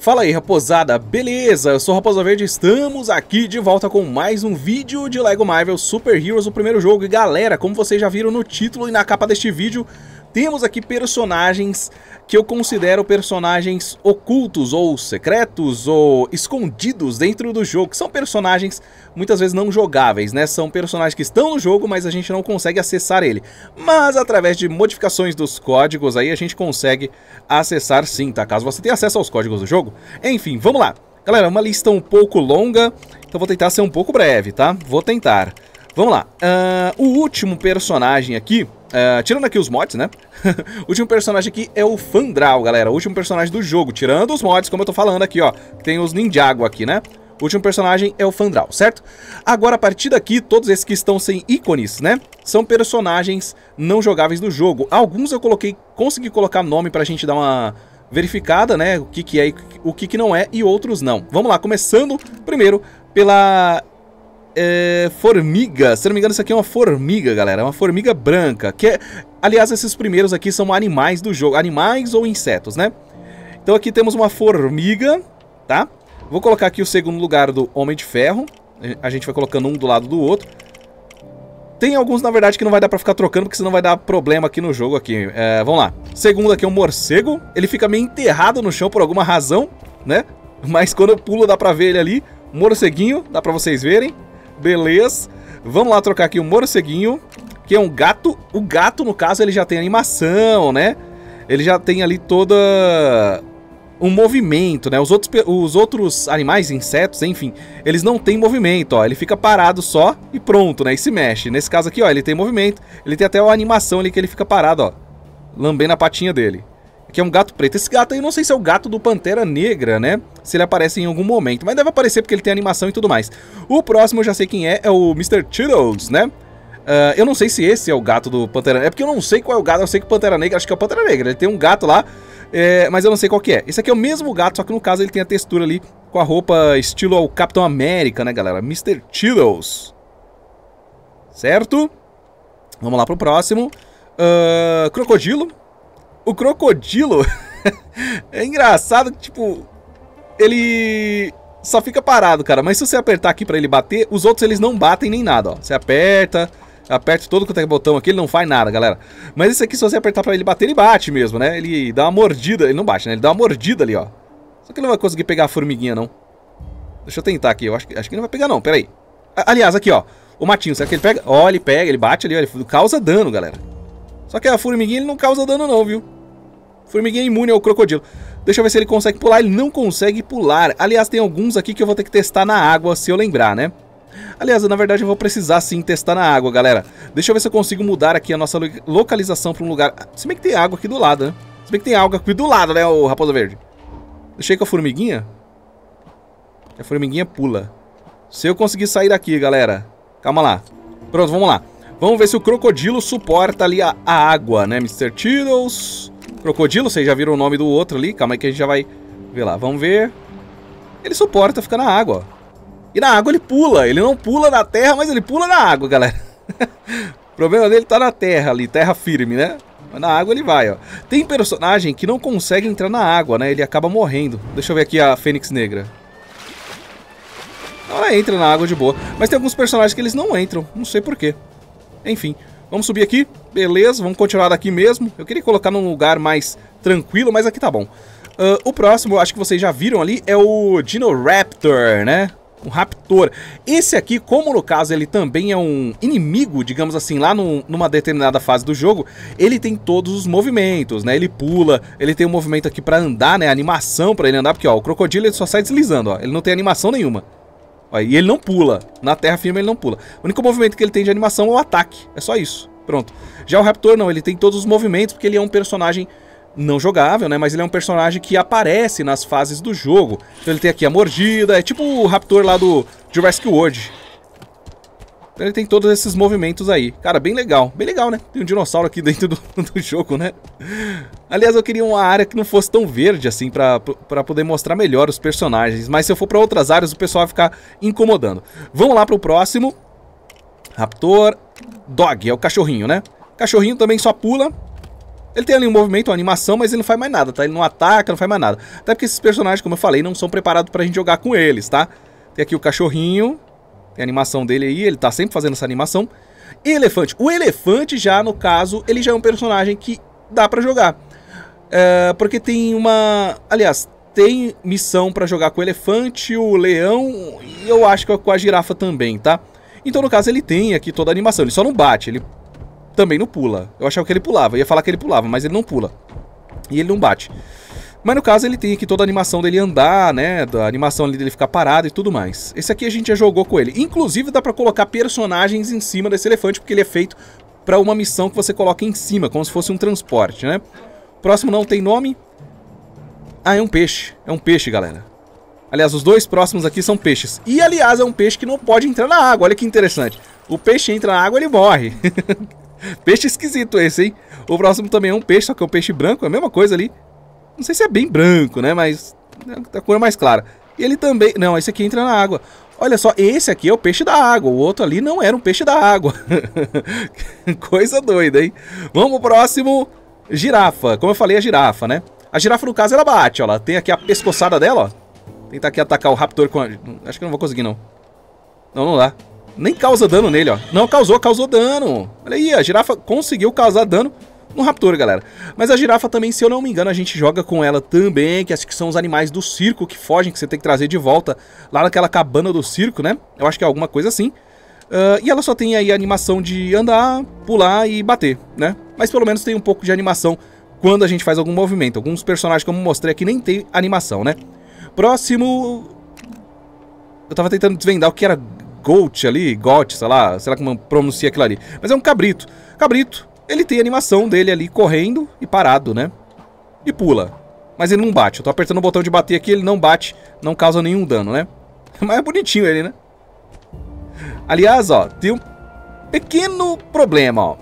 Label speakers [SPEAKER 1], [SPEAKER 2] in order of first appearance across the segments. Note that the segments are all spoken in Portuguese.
[SPEAKER 1] Fala aí, raposada, beleza? Eu sou Raposa Verde estamos aqui de volta com mais um vídeo de LEGO Marvel Super Heroes, o primeiro jogo. E galera, como vocês já viram no título e na capa deste vídeo, temos aqui personagens que eu considero personagens ocultos ou secretos ou escondidos dentro do jogo, são personagens muitas vezes não jogáveis, né? São personagens que estão no jogo, mas a gente não consegue acessar ele. Mas através de modificações dos códigos aí a gente consegue acessar sim, tá? Caso você tenha acesso aos códigos do jogo. Enfim, vamos lá. Galera, uma lista um pouco longa, então vou tentar ser um pouco breve, tá? Vou tentar. Vamos lá. Uh, o último personagem aqui Uh, tirando aqui os mods, né? o último personagem aqui é o Fandral, galera. O último personagem do jogo. Tirando os mods, como eu tô falando aqui, ó. Tem os Ninjago aqui, né? O último personagem é o Fandral, certo? Agora, a partir daqui, todos esses que estão sem ícones, né? São personagens não jogáveis do jogo. Alguns eu coloquei, consegui colocar nome pra gente dar uma verificada, né? O que, que é e o que, que não é, e outros não. Vamos lá, começando primeiro pela é, formiga. Se não me engano, isso aqui é uma formiga, galera. É uma formiga branca. Que é, aliás, esses primeiros aqui são animais do jogo. Animais ou insetos, né? Então aqui temos uma formiga, tá? Vou colocar aqui o segundo lugar do Homem de Ferro. A gente vai colocando um do lado do outro. Tem alguns, na verdade, que não vai dar pra ficar trocando, porque senão vai dar problema aqui no jogo aqui. É, vamos lá. Segundo aqui é um morcego. Ele fica meio enterrado no chão por alguma razão, né? Mas quando eu pulo dá pra ver ele ali. Morceguinho, dá pra vocês verem. Beleza. Vamos lá trocar aqui um morceguinho, que é um gato. O gato, no caso, ele já tem animação, né? Ele já tem ali toda um movimento, né? Os outros, os outros animais, insetos, enfim, eles não têm movimento, ó. Ele fica parado só e pronto, né? E se mexe. Nesse caso aqui, ó, ele tem movimento. Ele tem até uma animação ali que ele fica parado, ó. Lambendo a patinha dele que é um gato preto. Esse gato aí, não sei se é o gato do Pantera Negra, né? Se ele aparece em algum momento, mas deve aparecer porque ele tem animação e tudo mais. O próximo eu já sei quem é, é o Mr. Chittles, né? Uh, eu não sei se esse é o gato do Pantera Negra, é porque eu não sei qual é o gato, eu sei que o Pantera Negra, acho que é o Pantera Negra, ele tem um gato lá, é, mas eu não sei qual que é. Esse aqui é o mesmo gato, só que no caso ele tem a textura ali com a roupa estilo ao Capitão América, né, galera? Mr. Chittles. Certo? Vamos lá pro próximo. Uh, crocodilo. O crocodilo é engraçado que, tipo, ele só fica parado, cara. Mas se você apertar aqui pra ele bater, os outros eles não batem nem nada, ó. Você aperta, aperta todo quanto é botão aqui, ele não faz nada, galera. Mas esse aqui, se você apertar pra ele bater, ele bate mesmo, né? Ele dá uma mordida, ele não bate, né? Ele dá uma mordida ali, ó. Só que ele não vai conseguir pegar a formiguinha, não. Deixa eu tentar aqui, eu acho acho que ele não vai pegar não, pera aí. Aliás, aqui, ó. O matinho, será que ele pega? Ó, ele pega, ele bate ali, ó, ele causa dano, galera. Só que a formiguinha ele não causa dano não, viu? Formiguinha imune ao crocodilo. Deixa eu ver se ele consegue pular. Ele não consegue pular. Aliás, tem alguns aqui que eu vou ter que testar na água, se eu lembrar, né? Aliás, na verdade eu vou precisar sim testar na água, galera. Deixa eu ver se eu consigo mudar aqui a nossa localização para um lugar... Se bem que tem água aqui do lado, né? Se bem que tem água aqui do lado, né, o Raposa Verde? Deixei com a formiguinha. A formiguinha pula. Se eu conseguir sair daqui, galera. Calma lá. Pronto, vamos lá. Vamos ver se o crocodilo suporta ali a, a água, né? Mr. Tiddles. Crocodilo, vocês já viram o nome do outro ali. Calma aí que a gente já vai ver lá. Vamos ver. Ele suporta ficar na água, ó. E na água ele pula. Ele não pula na terra, mas ele pula na água, galera. o problema dele tá na terra ali, terra firme, né? Mas na água ele vai, ó. Tem personagem que não consegue entrar na água, né? Ele acaba morrendo. Deixa eu ver aqui a Fênix Negra. Ela entra na água de boa. Mas tem alguns personagens que eles não entram. Não sei porquê. Enfim. Vamos subir aqui, beleza, vamos continuar daqui mesmo. Eu queria colocar num lugar mais tranquilo, mas aqui tá bom. Uh, o próximo, acho que vocês já viram ali, é o Dino Raptor, né? Um raptor. Esse aqui, como no caso ele também é um inimigo, digamos assim, lá numa determinada fase do jogo, ele tem todos os movimentos, né? Ele pula, ele tem um movimento aqui pra andar, né? Animação pra ele andar, porque ó, o crocodilo ele só sai deslizando, ó. Ele não tem animação nenhuma. Ó, e ele não pula. Na terra firme ele não pula. O único movimento que ele tem de animação é o ataque. É só isso. Pronto. Já o Raptor não, ele tem todos os movimentos porque ele é um personagem não jogável, né? Mas ele é um personagem que aparece nas fases do jogo. Então ele tem aqui a mordida, é tipo o Raptor lá do Jurassic World. Então ele tem todos esses movimentos aí. Cara, bem legal. Bem legal, né? Tem um dinossauro aqui dentro do, do jogo, né? Aliás, eu queria uma área que não fosse tão verde assim, pra, pra poder mostrar melhor os personagens. Mas se eu for pra outras áreas, o pessoal vai ficar incomodando. Vamos lá pro próximo. Raptor Dog, é o cachorrinho, né? Cachorrinho também só pula. Ele tem ali um movimento, uma animação, mas ele não faz mais nada, tá? Ele não ataca, não faz mais nada. Até porque esses personagens, como eu falei, não são preparados pra gente jogar com eles, tá? Tem aqui o cachorrinho, tem a animação dele aí, ele tá sempre fazendo essa animação. Elefante. O elefante já, no caso, ele já é um personagem que dá pra jogar. É, porque tem uma... Aliás, tem missão pra jogar com o elefante, o leão e eu acho que com a girafa também, tá? Então, no caso, ele tem aqui toda a animação. Ele só não bate, ele também não pula. Eu achava que ele pulava, eu ia falar que ele pulava, mas ele não pula. E ele não bate. Mas no caso ele tem aqui toda a animação dele andar, né? Da animação dele ficar parado e tudo mais. Esse aqui a gente já jogou com ele. Inclusive dá pra colocar personagens em cima desse elefante, porque ele é feito pra uma missão que você coloca em cima, como se fosse um transporte, né? Próximo não tem nome. Ah, é um peixe. É um peixe, galera. Aliás, os dois próximos aqui são peixes. E, aliás, é um peixe que não pode entrar na água. Olha que interessante. O peixe entra na água, ele morre. peixe esquisito esse, hein? O próximo também é um peixe, só que é um peixe branco. É a mesma coisa ali. Não sei se é bem branco, né? Mas é a cor é mais clara. E ele também... Não, esse aqui entra na água. Olha só, esse aqui é o peixe da água. O outro ali não era um peixe da água. coisa doida, hein? Vamos pro próximo. Girafa. Como eu falei, a girafa, né? A girafa, no caso, ela bate, ó. Ela tem aqui a pescoçada dela, ó. Tentar aqui atacar o Raptor com a... Acho que não vou conseguir, não. Não, não dá. Nem causa dano nele, ó. Não, causou, causou dano. Olha aí, a girafa conseguiu causar dano no Raptor, galera. Mas a girafa também, se eu não me engano, a gente joga com ela também, que acho que são os animais do circo que fogem, que você tem que trazer de volta lá naquela cabana do circo, né? Eu acho que é alguma coisa assim. Uh, e ela só tem aí a animação de andar, pular e bater, né? Mas pelo menos tem um pouco de animação quando a gente faz algum movimento. Alguns personagens, como mostrei aqui, nem tem animação, né? Próximo... Eu tava tentando desvendar o que era Goat ali, Got, sei lá, sei lá como pronuncia aquilo ali. Mas é um cabrito. Cabrito, ele tem a animação dele ali correndo e parado, né? E pula. Mas ele não bate. Eu tô apertando o botão de bater aqui, ele não bate, não causa nenhum dano, né? Mas é bonitinho ele, né? Aliás, ó, tem um pequeno problema, ó.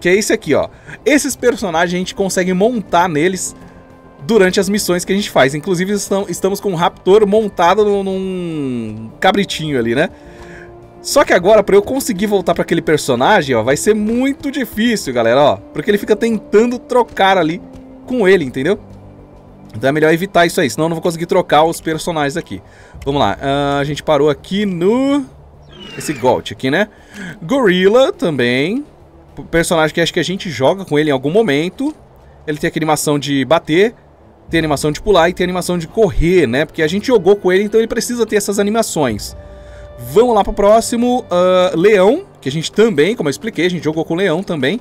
[SPEAKER 1] Que é esse aqui, ó. Esses personagens a gente consegue montar neles durante as missões que a gente faz. Inclusive, estamos com um Raptor montado num cabritinho ali, né? Só que agora, pra eu conseguir voltar para aquele personagem, ó, vai ser muito difícil, galera, ó. Porque ele fica tentando trocar ali com ele, entendeu? Então é melhor evitar isso aí, senão eu não vou conseguir trocar os personagens aqui. Vamos lá, uh, a gente parou aqui no... Esse Gold aqui, né? Gorilla também. Personagem que acho que a gente joga com ele em algum momento. Ele tem aqui animação de bater, tem animação de pular e tem animação de correr, né? Porque a gente jogou com ele, então ele precisa ter essas animações. Vamos lá pro próximo, uh, Leão, que a gente também, como eu expliquei, a gente jogou com o Leão também.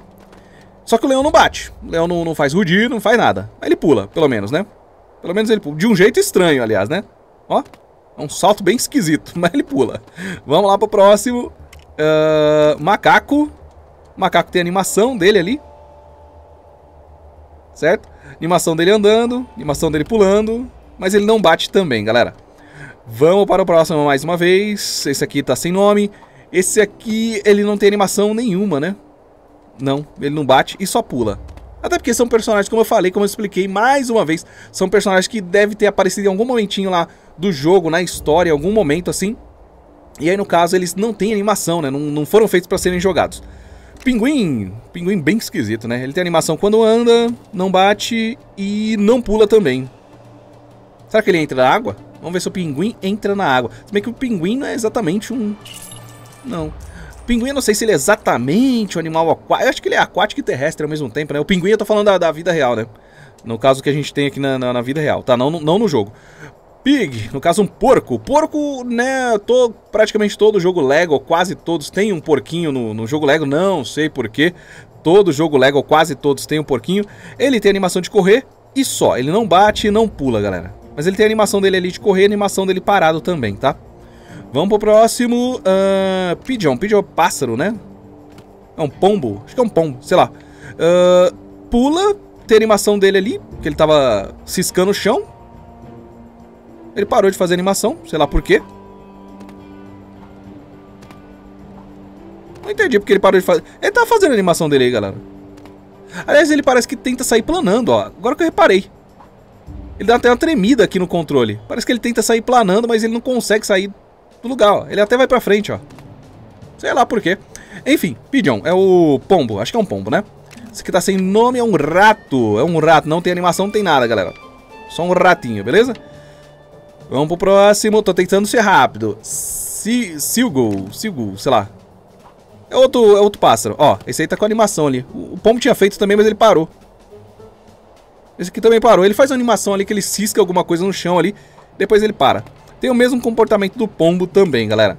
[SPEAKER 1] Só que o Leão não bate, o Leão não, não faz rugir, não faz nada. Aí ele pula, pelo menos, né? Pelo menos ele pula, de um jeito estranho, aliás, né? Ó, é um salto bem esquisito, mas ele pula. Vamos lá pro próximo, uh, Macaco. O macaco tem a animação dele ali. Certo? Animação dele andando, animação dele pulando, mas ele não bate também, galera. Vamos para o próximo mais uma vez. Esse aqui tá sem nome. Esse aqui, ele não tem animação nenhuma, né? Não, ele não bate e só pula. Até porque são personagens, como eu falei, como eu expliquei mais uma vez, são personagens que devem ter aparecido em algum momentinho lá do jogo, na história, em algum momento assim. E aí, no caso, eles não têm animação, né? Não, não foram feitos para serem jogados. Pinguim, pinguim bem esquisito, né? Ele tem animação quando anda, não bate e não pula também. Será que ele entra na água? Vamos ver se o pinguim entra na água. Se bem que o pinguim não é exatamente um... Não. O pinguim eu não sei se ele é exatamente um animal aquático. Eu acho que ele é aquático e terrestre ao mesmo tempo, né? O pinguim eu tô falando da, da vida real, né? No caso que a gente tem aqui na, na, na vida real, tá? Não, não no jogo. Pig, no caso um porco. Porco, né, tô, praticamente todo jogo Lego, quase todos tem um porquinho no, no jogo Lego, não sei porquê. Todo jogo Lego, quase todos tem um porquinho. Ele tem animação de correr e só, ele não bate e não pula, galera. Mas ele tem a animação dele ali de correr e a animação dele parado também, tá? Vamos pro próximo, uh, Pigeon, Pigeon é pássaro, né? É um pombo, acho que é um pombo, sei lá. Uh, pula, tem a animação dele ali, que ele tava ciscando o chão, ele parou de fazer animação, sei lá por quê. Não entendi porque ele parou de fazer. Ele tá fazendo a animação dele aí, galera. Aliás, ele parece que tenta sair planando, ó. Agora que eu reparei. Ele dá até uma tremida aqui no controle. Parece que ele tenta sair planando, mas ele não consegue sair do lugar, ó. Ele até vai pra frente, ó. Sei lá por quê. Enfim, Pigeon é o pombo. Acho que é um pombo, né? Esse aqui tá sem nome, é um rato. É um rato, não tem animação, não tem nada, galera. Só um ratinho, beleza? Vamos pro próximo, tô tentando ser rápido. Silgo, Silgo, sei lá. É outro, é outro pássaro. Ó, esse aí tá com animação ali. O, o pombo tinha feito também, mas ele parou. Esse aqui também parou. Ele faz uma animação ali que ele cisca alguma coisa no chão ali. Depois ele para. Tem o mesmo comportamento do pombo também, galera.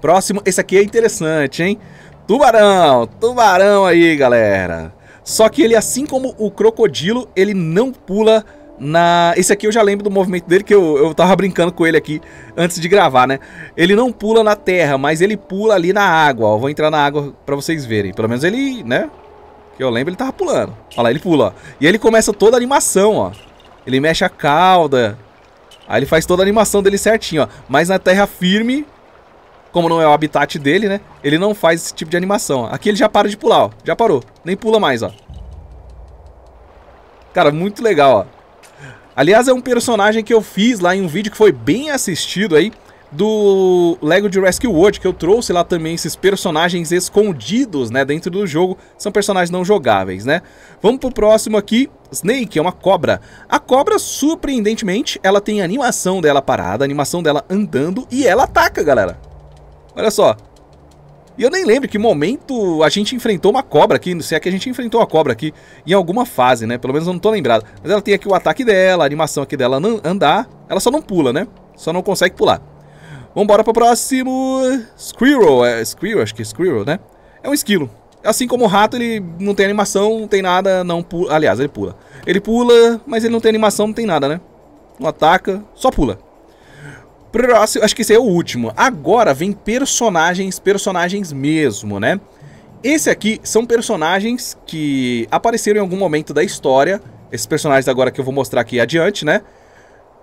[SPEAKER 1] Próximo, esse aqui é interessante, hein? Tubarão, tubarão aí, galera. Só que ele, assim como o crocodilo, ele não pula na... Esse aqui eu já lembro do movimento dele, que eu, eu tava brincando com ele aqui antes de gravar, né? Ele não pula na terra, mas ele pula ali na água, ó. Vou entrar na água pra vocês verem. Pelo menos ele, né? Que eu lembro, ele tava pulando. Olha lá, ele pula, ó. E ele começa toda a animação, ó. Ele mexe a cauda. Aí ele faz toda a animação dele certinho, ó. Mas na terra firme, como não é o habitat dele, né? Ele não faz esse tipo de animação. Ó. Aqui ele já para de pular, ó. Já parou. Nem pula mais, ó. Cara, muito legal, ó. Aliás, é um personagem que eu fiz lá em um vídeo que foi bem assistido aí do Lego Jurassic World, que eu trouxe lá também esses personagens escondidos, né, dentro do jogo, são personagens não jogáveis, né? Vamos pro próximo aqui, Snake, é uma cobra. A cobra, surpreendentemente, ela tem a animação dela parada, a animação dela andando e ela ataca, galera. Olha só, e eu nem lembro que momento a gente enfrentou uma cobra aqui, se é que a gente enfrentou uma cobra aqui em alguma fase, né? Pelo menos eu não tô lembrado. Mas ela tem aqui o ataque dela, a animação aqui dela andar. Ela só não pula, né? Só não consegue pular. Vambora pro próximo... Squirrel, é Squirrel, acho que é Squirrel, né? É um esquilo. Assim como o rato, ele não tem animação, não tem nada, não pula. Aliás, ele pula. Ele pula, mas ele não tem animação, não tem nada, né? Não ataca, só pula. Próximo, acho que esse é o último. Agora vem personagens, personagens mesmo, né? Esse aqui são personagens que apareceram em algum momento da história. Esses personagens agora que eu vou mostrar aqui adiante, né?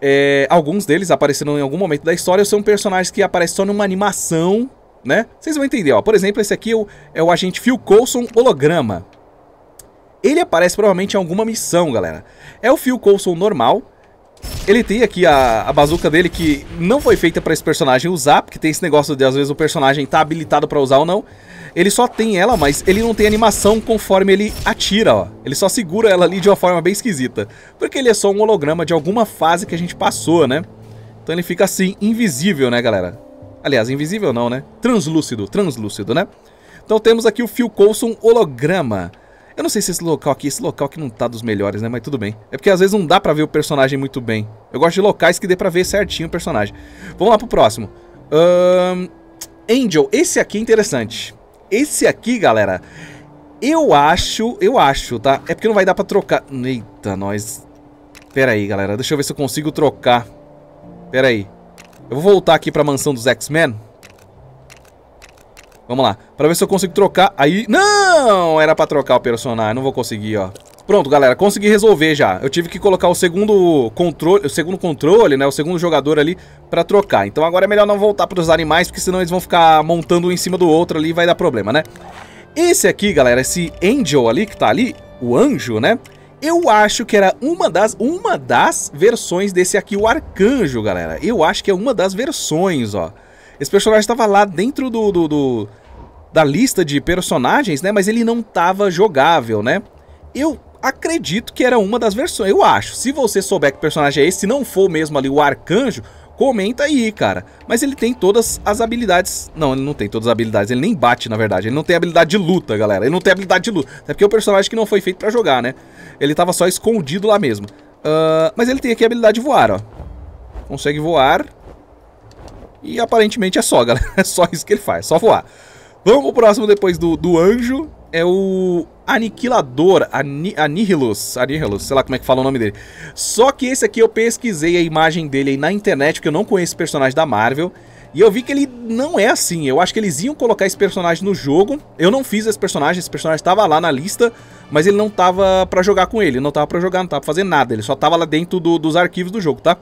[SPEAKER 1] É, alguns deles apareceram em algum momento da história. São personagens que aparecem só numa animação, né? Vocês vão entender, ó. Por exemplo, esse aqui é o, é o agente Phil Coulson holograma. Ele aparece provavelmente em alguma missão, galera. É o Phil Coulson normal, ele tem aqui a, a bazuca dele que não foi feita para esse personagem usar, porque tem esse negócio de às vezes o personagem tá habilitado para usar ou não. Ele só tem ela, mas ele não tem animação conforme ele atira, ó. Ele só segura ela ali de uma forma bem esquisita. Porque ele é só um holograma de alguma fase que a gente passou, né? Então ele fica assim, invisível, né, galera? Aliás, invisível não, né? Translúcido, translúcido, né? Então temos aqui o Phil Coulson holograma. Eu não sei se esse local aqui, esse local aqui não tá dos melhores, né? Mas tudo bem. É porque às vezes não dá pra ver o personagem muito bem. Eu gosto de locais que dê pra ver certinho o personagem. Vamos lá pro próximo. Um, Angel, esse aqui é interessante. Esse aqui, galera, eu acho, eu acho, tá? É porque não vai dar pra trocar. Eita, nós. Pera aí, galera. Deixa eu ver se eu consigo trocar. Pera aí. Eu vou voltar aqui pra mansão dos X-Men. Vamos lá, pra ver se eu consigo trocar. Aí, não, era pra trocar o personagem, não vou conseguir, ó. Pronto, galera, consegui resolver já. Eu tive que colocar o segundo controle, o segundo controle, né, o segundo jogador ali pra trocar. Então agora é melhor não voltar pros animais, porque senão eles vão ficar montando um em cima do outro ali e vai dar problema, né? Esse aqui, galera, esse Angel ali que tá ali, o anjo, né? Eu acho que era uma das, uma das versões desse aqui, o arcanjo, galera. Eu acho que é uma das versões, ó. Esse personagem estava lá dentro do, do, do, da lista de personagens, né? Mas ele não estava jogável, né? Eu acredito que era uma das versões, eu acho. Se você souber que personagem é esse, se não for mesmo ali o Arcanjo, comenta aí, cara. Mas ele tem todas as habilidades... Não, ele não tem todas as habilidades, ele nem bate, na verdade. Ele não tem habilidade de luta, galera. Ele não tem habilidade de luta. Até porque é um personagem que não foi feito pra jogar, né? Ele tava só escondido lá mesmo. Uh, mas ele tem aqui a habilidade de voar, ó. Consegue voar e aparentemente é só, galera. É só isso que ele faz, só voar. Vamos pro próximo depois do, do anjo. É o Aniquilador, Ani, Anihilus, Anihilus, sei lá como é que fala o nome dele. Só que esse aqui eu pesquisei a imagem dele aí na internet, porque eu não conheço personagem da Marvel. E eu vi que ele não é assim. Eu acho que eles iam colocar esse personagem no jogo. Eu não fiz esse personagem, esse personagem estava lá na lista, mas ele não tava pra jogar com ele. Não tava pra jogar, não tava pra fazer nada. Ele só tava lá dentro do, dos arquivos do jogo, tá?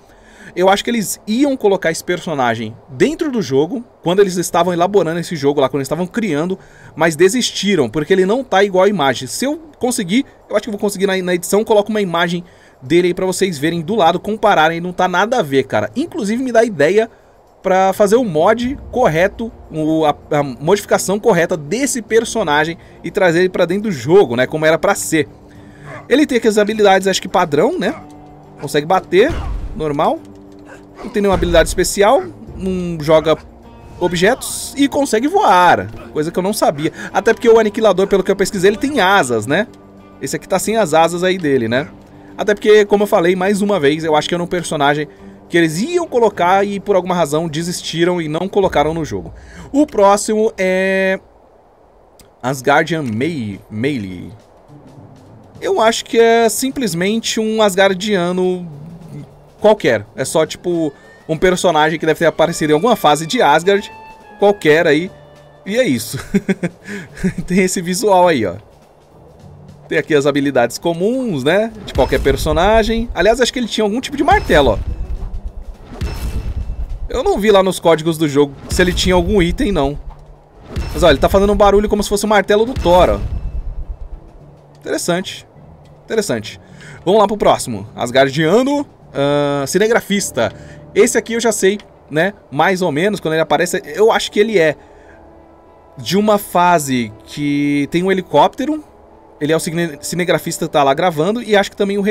[SPEAKER 1] Eu acho que eles iam colocar esse personagem dentro do jogo, quando eles estavam elaborando esse jogo lá, quando eles estavam criando, mas desistiram, porque ele não tá igual a imagem. Se eu conseguir, eu acho que vou conseguir na, na edição, coloco uma imagem dele aí pra vocês verem do lado, compararem, não tá nada a ver, cara. Inclusive me dá ideia para fazer o mod correto, o, a, a, modificação correta desse personagem e trazer ele para dentro do jogo, né, como era para ser. Ele tem aqui as habilidades, acho que padrão, né? Consegue bater, normal. Não tem nenhuma habilidade especial, não joga objetos e consegue voar, coisa que eu não sabia. Até porque o aniquilador, pelo que eu pesquisei, ele tem asas, né? Esse aqui tá sem as asas aí dele, né? Até porque, como eu falei mais uma vez, eu acho que era um personagem que eles iam colocar e por alguma razão desistiram e não colocaram no jogo. O próximo é Asgardian Melee. Eu acho que é simplesmente um Asgardiano qualquer. É só tipo um personagem que deve ter aparecido em alguma fase de Asgard, qualquer aí. E é isso. Tem esse visual aí, ó. Tem aqui as habilidades comuns, né? De qualquer personagem. Aliás, acho que ele tinha algum tipo de martelo, ó. Eu não vi lá nos códigos do jogo se ele tinha algum item, não. Mas olha, ele tá fazendo um barulho como se fosse o martelo do Thor, ó. Interessante. Interessante. Vamos lá pro próximo. Asgardiano uh, Cinegrafista. Esse aqui eu já sei, né? Mais ou menos, quando ele aparece, eu acho que ele é de uma fase que tem um helicóptero. Ele é o cinegrafista que tá lá gravando e acho que também o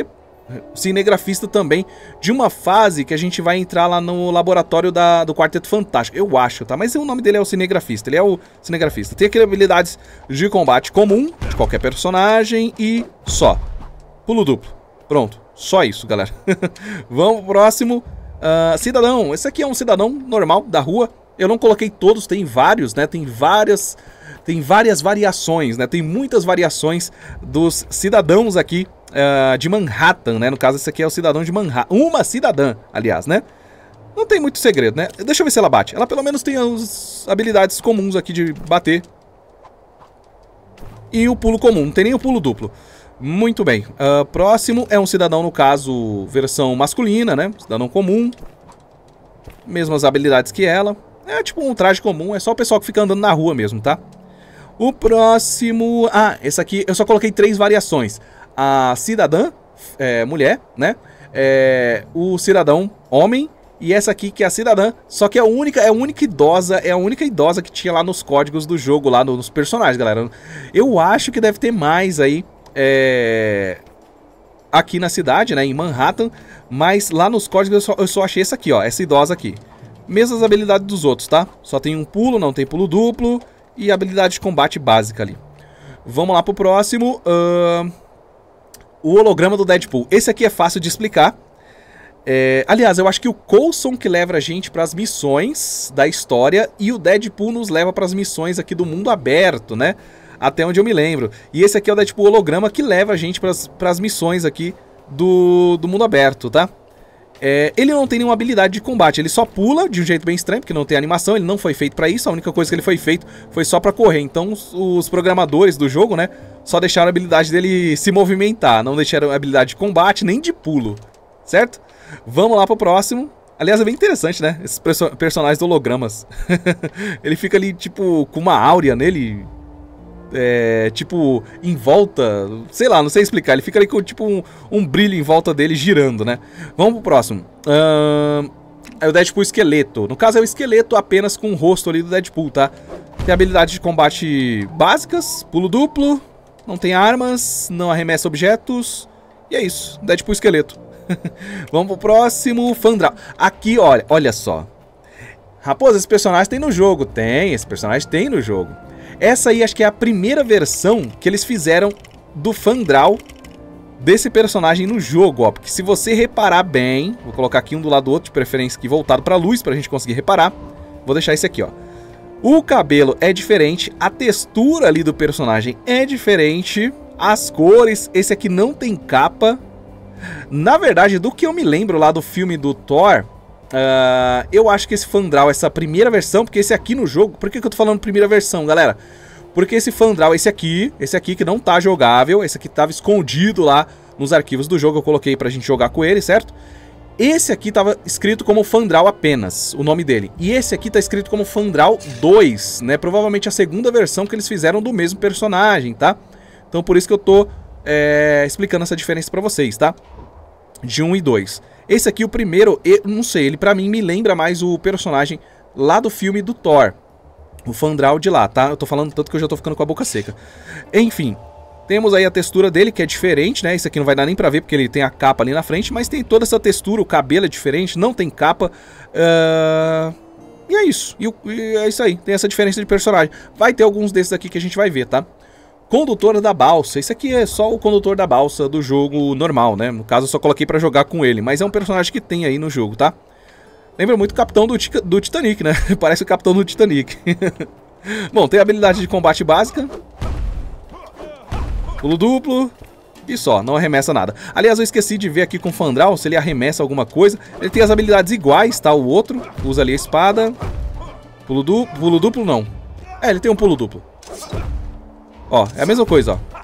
[SPEAKER 1] cinegrafista também de uma fase que a gente vai entrar lá no laboratório da, do Quarteto Fantástico. Eu acho, tá? Mas o nome dele é o cinegrafista. Ele é o cinegrafista. Tem aquelas habilidades de combate comum de qualquer personagem e só. Pulo duplo. Pronto. Só isso, galera. Vamos pro próximo. Uh, cidadão, esse aqui é um cidadão normal da rua. Eu não coloquei todos, tem vários, né? Tem várias, tem várias variações, né? Tem muitas variações dos cidadãos aqui uh, de Manhattan, né? No caso, esse aqui é o cidadão de Manhattan. Uma cidadã, aliás, né? Não tem muito segredo, né? Deixa eu ver se ela bate. Ela pelo menos tem as habilidades comuns aqui de bater. E o pulo comum, não tem nem o pulo duplo. Muito bem. Uh, próximo é um cidadão, no caso, versão masculina, né? Cidadão comum. Mesmas habilidades que ela. É tipo um traje comum, é só o pessoal que fica andando na rua mesmo, tá? O próximo... Ah, esse aqui eu só coloquei três variações. A cidadã, é, mulher, né? É, o cidadão, homem. E essa aqui que é a cidadã, só que é a única, é a única idosa, é a única idosa que tinha lá nos códigos do jogo, lá nos personagens, galera. Eu acho que deve ter mais aí, é, aqui na cidade, né, em Manhattan, mas lá nos códigos eu só, eu só achei essa aqui, ó, essa idosa aqui. Mesmas habilidades dos outros, tá? Só tem um pulo, não tem pulo duplo e habilidade de combate básica ali. Vamos lá pro próximo. Uh, o holograma do Deadpool. Esse aqui é fácil de explicar. É, aliás, eu acho que o Coulson que leva a gente para as missões da história e o Deadpool nos leva para as missões aqui do mundo aberto, né? Até onde eu me lembro. E esse aqui é o Deadpool holograma que leva a gente para as missões aqui do, do mundo aberto, tá? É, ele não tem nenhuma habilidade de combate, ele só pula de um jeito bem estranho, porque não tem animação, ele não foi feito para isso, a única coisa que ele foi feito foi só para correr. Então os, os, programadores do jogo, né, só deixaram a habilidade dele se movimentar, não deixaram a habilidade de combate nem de pulo, certo? Vamos lá pro próximo. Aliás, é bem interessante, né, esses perso personagens hologramas. ele fica ali, tipo, com uma áurea nele, é, tipo, em volta, sei lá, não sei explicar, ele fica ali com tipo um, um brilho em volta dele girando, né? Vamos pro próximo. É o Deadpool esqueleto. No caso é o esqueleto apenas com o rosto ali do Deadpool, tá? Tem habilidades de combate básicas, pulo duplo, não tem armas, não arremessa objetos, e é isso, Deadpool esqueleto. Vamos pro próximo, Fandral. Aqui, olha, olha só. Raposa, esse personagem tem no jogo. Tem, esse personagem tem no jogo. Essa aí acho que é a primeira versão que eles fizeram do Fandral desse personagem no jogo, ó. Porque se você reparar bem, vou colocar aqui um do lado do outro, de preferência aqui voltado para a luz, para a gente conseguir reparar. Vou deixar esse aqui, ó. O cabelo é diferente, a textura ali do personagem é diferente, as cores, esse aqui não tem capa. Na verdade, do que eu me lembro lá do filme do Thor, Uh, eu acho que esse Fandral, essa primeira versão, porque esse aqui no jogo... Por que, que eu tô falando primeira versão, galera? Porque esse Fandral, esse aqui, esse aqui que não tá jogável, esse aqui tava escondido lá nos arquivos do jogo, eu coloquei pra gente jogar com ele, certo? Esse aqui tava escrito como Fandral apenas, o nome dele. E esse aqui tá escrito como Fandral 2, né? Provavelmente a segunda versão que eles fizeram do mesmo personagem, tá? Então por isso que eu tô é, explicando essa diferença pra vocês, tá? de 1 e 2. Esse aqui, o primeiro, eu não sei, ele pra mim me lembra mais o personagem lá do filme do Thor. O Fandral de lá, tá? Eu tô falando tanto que eu já tô ficando com a boca seca. Enfim, temos aí a textura dele, que é diferente, né? Isso aqui não vai dar nem pra ver, porque ele tem a capa ali na frente, mas tem toda essa textura, o cabelo é diferente, não tem capa. Uh... E é isso. E, e é isso aí, tem essa diferença de personagem. Vai ter alguns desses aqui que a gente vai ver, tá? Condutor da balsa. Esse aqui é só o condutor da balsa do jogo normal, né? No caso, eu só coloquei pra jogar com ele, mas é um personagem que tem aí no jogo, tá? Lembra muito o capitão do, do Titanic, né? Parece o capitão do Titanic. Bom, tem a habilidade de combate básica. Pulo duplo. E só, não arremessa nada. Aliás, eu esqueci de ver aqui com o Fandral se ele arremessa alguma coisa. Ele tem as habilidades iguais, tá? O outro usa ali a espada. Pulo duplo. Pulo duplo não. É, ele tem um pulo duplo. Ó, é a mesma coisa, ó.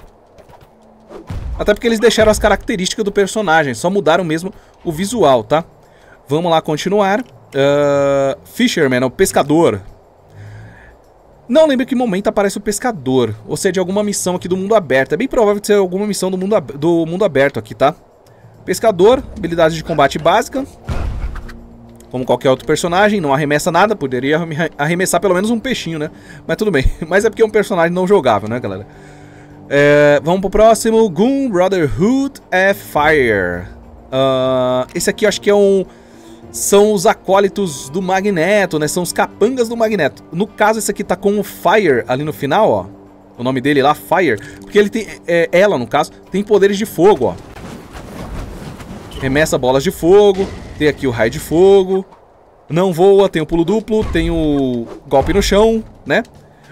[SPEAKER 1] Até porque eles deixaram as características do personagem, só mudaram mesmo o visual, tá? Vamos lá continuar. Uh, Fisherman, o pescador. Não lembro que momento aparece o pescador, ou se é de alguma missão aqui do mundo aberto. É bem provável que seja alguma missão do mundo, do mundo aberto aqui, tá? Pescador, habilidade de combate básica. Como qualquer outro personagem, não arremessa nada, poderia arremessar pelo menos um peixinho, né? Mas tudo bem, mas é porque é um personagem não jogável, né, galera? É, vamos pro próximo, Goon Brotherhood of Fire. Uh, esse aqui eu acho que é um... São os acólitos do Magneto, né? São os capangas do Magneto. No caso, esse aqui tá com o Fire ali no final, ó. O nome dele lá, Fire. Porque ele tem... É, ela, no caso, tem poderes de fogo, ó. Remessa bolas de fogo. Tem aqui o raio de fogo. Não voa, tem o pulo duplo, tem o golpe no chão, né?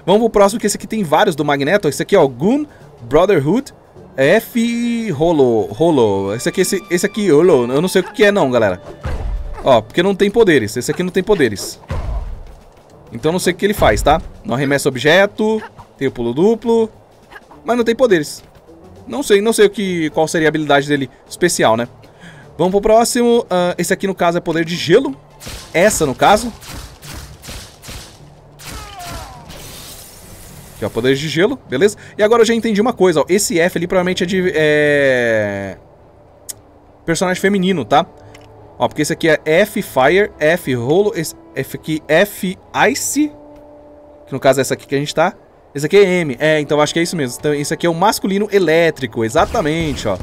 [SPEAKER 1] Vamos pro próximo, que esse aqui tem vários do Magneto. Esse aqui, ó, Goon Brotherhood F Holo. Holo. Esse aqui, esse, esse aqui, Holo. Eu não sei o que é não, galera. Ó, porque não tem poderes. Esse aqui não tem poderes. Então não sei o que ele faz, tá? Não arremessa objeto, tem o pulo duplo, mas não tem poderes. Não sei, não sei o que, qual seria a habilidade dele especial, né? Vamos pro próximo. Uh, esse aqui, no caso, é poder de gelo. Essa, no caso. Aqui, ó, poder de gelo, beleza? E agora eu já entendi uma coisa, ó. Esse F ali provavelmente é de... É... Personagem feminino, tá? Ó, porque esse aqui é F Fire, F Rolo, esse F aqui F Ice. Que no caso é essa aqui que a gente tá. Esse aqui é M. É, então acho que é isso mesmo. Então, esse aqui é o masculino elétrico, exatamente, ó.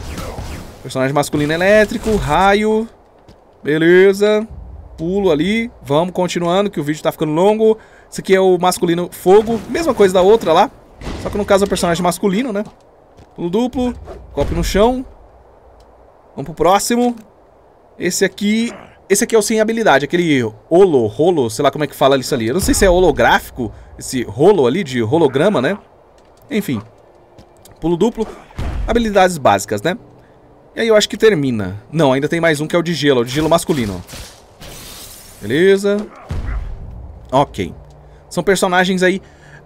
[SPEAKER 1] Personagem masculino elétrico, raio. Beleza. Pulo ali. Vamos continuando, que o vídeo tá ficando longo. Esse aqui é o masculino fogo. Mesma coisa da outra lá. Só que no caso é o personagem masculino, né? Pulo duplo. Copo no chão. Vamos pro próximo. Esse aqui... Esse aqui é o sem habilidade, aquele holo, rolo, sei lá como é que fala isso ali. Eu não sei se é holográfico, esse rolo ali de holograma, né? Enfim. Pulo duplo. Habilidades básicas, né? E aí eu acho que termina. Não, ainda tem mais um que é o de gelo, o de gelo masculino. Beleza. Ok. São personagens aí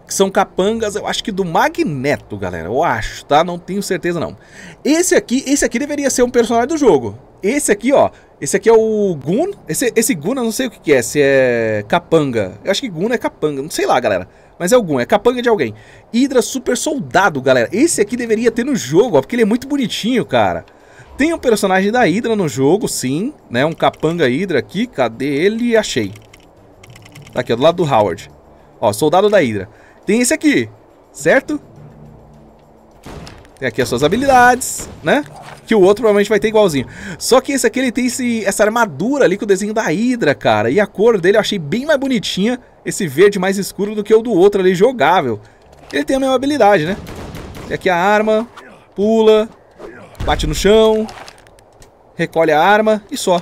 [SPEAKER 1] que são capangas, eu acho que do Magneto, galera. Eu acho, tá? Não tenho certeza não. Esse aqui, esse aqui deveria ser um personagem do jogo. Esse aqui, ó. Esse aqui é o Gun. Esse, esse Gun eu não sei o que, é, se é capanga. Eu acho que Gun é capanga, não sei lá, galera. Mas é o Gun, é capanga de alguém. Hydra Super Soldado, galera. Esse aqui deveria ter no jogo, ó, porque ele é muito bonitinho, cara. Tem um personagem da Hydra no jogo, sim, né? Um capanga Hydra aqui. Cadê ele? Achei. Tá aqui, ó, do lado do Howard. Ó, soldado da Hydra. Tem esse aqui, certo? Tem aqui as suas habilidades, né? Que o outro provavelmente vai ter igualzinho. Só que esse aqui, ele tem esse, essa armadura ali com o desenho da Hydra, cara. E a cor dele eu achei bem mais bonitinha. Esse verde mais escuro do que o do outro ali, jogável. Ele tem a mesma habilidade, né? Tem aqui a arma, pula, Bate no chão. Recolhe a arma e só.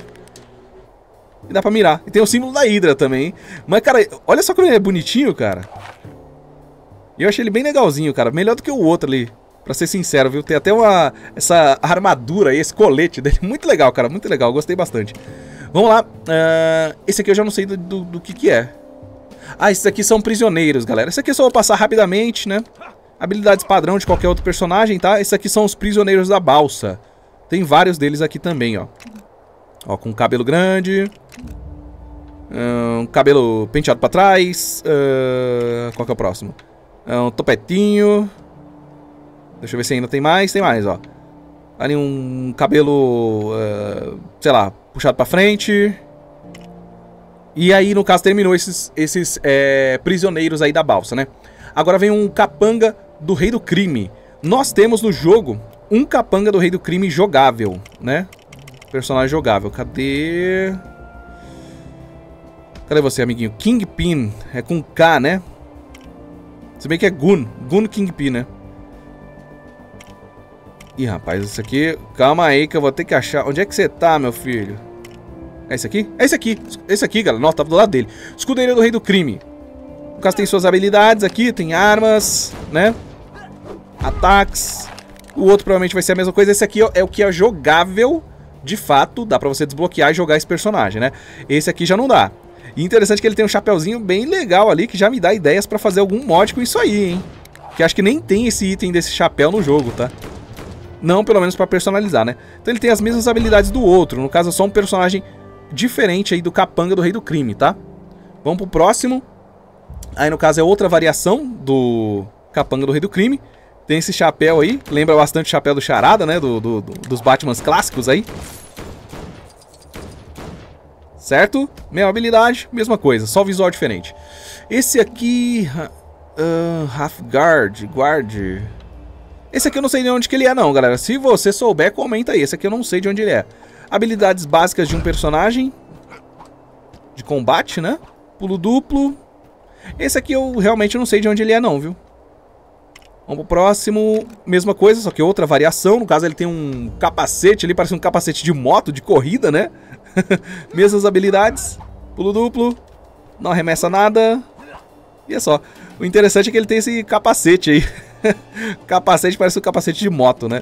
[SPEAKER 1] E dá pra mirar. E tem o símbolo da Hydra também. Mas, cara, olha só como ele é bonitinho, cara. E eu achei ele bem legalzinho, cara. Melhor do que o outro ali. Pra ser sincero, viu? Tem até uma... Essa armadura aí, esse colete dele. Muito legal, cara. Muito legal. Gostei bastante. Vamos lá. Uh, esse aqui eu já não sei do, do, do, que que é. Ah, esses aqui são prisioneiros, galera. Esse aqui eu só vou passar rapidamente, né? Habilidades padrão de qualquer outro personagem, tá? Esses aqui são os prisioneiros da balsa. Tem vários deles aqui também, ó. Ó, com cabelo grande. Um cabelo penteado pra trás. Uh, qual que é o próximo? Um topetinho. Deixa eu ver se ainda tem mais. Tem mais, ó. Ali um cabelo, uh, sei lá, puxado pra frente. E aí, no caso, terminou esses, esses é, prisioneiros aí da balsa, né? Agora vem um capanga do Rei do Crime. Nós temos no jogo um capanga do Rei do Crime jogável, né? Personagem jogável. Cadê... Cadê você, amiguinho? Kingpin. É com K, né? Se bem que é Gun. Gun Kingpin, né? Ih, rapaz, isso aqui... Calma aí que eu vou ter que achar... Onde é que você tá, meu filho? É esse aqui? É esse aqui. Esse aqui, galera. Nossa, tava do lado dele. Escudeiro do Rei do Crime. O caso tem suas habilidades aqui. Tem armas, né? Ataques. O outro provavelmente vai ser a mesma coisa. Esse aqui é o que é jogável, de fato. Dá pra você desbloquear e jogar esse personagem, né? Esse aqui já não dá. E interessante que ele tem um chapéuzinho bem legal ali, que já me dá ideias pra fazer algum mod com isso aí, hein? Que acho que nem tem esse item desse chapéu no jogo, tá? Não, pelo menos pra personalizar, né? Então ele tem as mesmas habilidades do outro. No caso, é só um personagem diferente aí do capanga do Rei do Crime, tá? Vamos pro próximo. Aí, no caso, é outra variação do capanga do Rei do Crime. Tem esse chapéu aí, lembra bastante o chapéu do Charada, né? Do, do, do, dos Batmans clássicos aí. Certo? Mesma habilidade, mesma coisa, só visual diferente. Esse aqui... Uh, Half Guard, Guard... Esse aqui eu não sei de onde que ele é não, galera. Se você souber, comenta aí. Esse aqui eu não sei de onde ele é. Habilidades básicas de um personagem. De combate, né? Pulo duplo. Esse aqui eu realmente não sei de onde ele é não, viu? Vamos pro próximo. Mesma coisa, só que outra variação. No caso, ele tem um capacete ali, parece um capacete de moto, de corrida, né? Mesmas habilidades. Pulo duplo. Não arremessa nada. E é só. O interessante é que ele tem esse capacete aí. capacete parece um capacete de moto, né?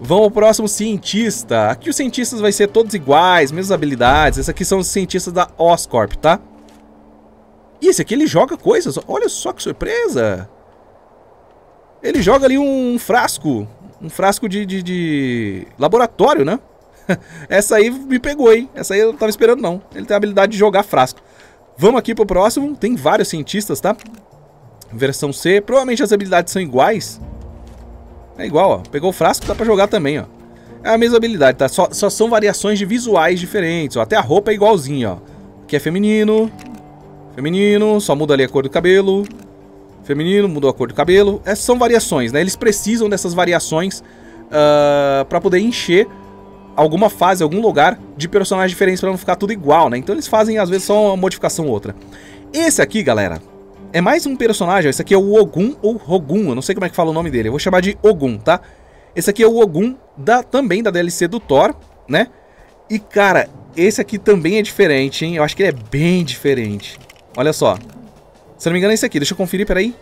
[SPEAKER 1] Vamos ao próximo cientista. Aqui os cientistas vai ser todos iguais, mesmas habilidades. Esses aqui são os cientistas da Oscorp, tá? E esse aqui ele joga coisas. Olha só que surpresa. Ele joga ali um frasco. Um frasco de, de, de laboratório, né? Essa aí me pegou, hein? Essa aí eu não tava esperando, não. Ele tem a habilidade de jogar frasco. Vamos aqui pro próximo. Tem vários cientistas, tá? Versão C. Provavelmente as habilidades são iguais. É igual, ó. Pegou o frasco, dá pra jogar também, ó. É a mesma habilidade, tá? Só, só são variações de visuais diferentes, ó. Até a roupa é igualzinha, ó. Aqui é feminino. Feminino, só muda ali a cor do cabelo. Feminino, mudou a cor do cabelo. Essas são variações, né? Eles precisam dessas variações uh, pra poder encher alguma fase, algum lugar de personagens diferentes pra não ficar tudo igual, né? Então eles fazem, às vezes, só uma modificação ou outra. Esse aqui, galera, é mais um personagem, esse aqui é o Ogum ou Rogun, eu não sei como é que fala o nome dele, eu vou chamar de Ogum, tá? Esse aqui é o Ogum da, também da DLC do Thor, né? E cara, esse aqui também é diferente, hein? Eu acho que ele é bem diferente. Olha só. Se não me engano é esse aqui, deixa eu conferir, peraí.